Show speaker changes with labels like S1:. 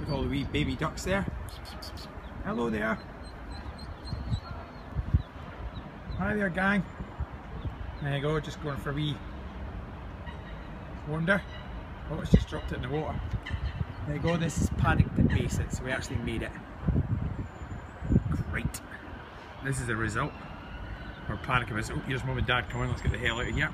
S1: With all the wee baby ducks there. Hello there. Hi there gang. There you go, just going for a wee wander. Oh, it's just dropped it in the water. There you go, this is Paddington Basin, so we actually made it. Great. This is the result. We're panicking. Oh, here's mum and dad. coming. let's get the hell out of here.